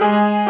Música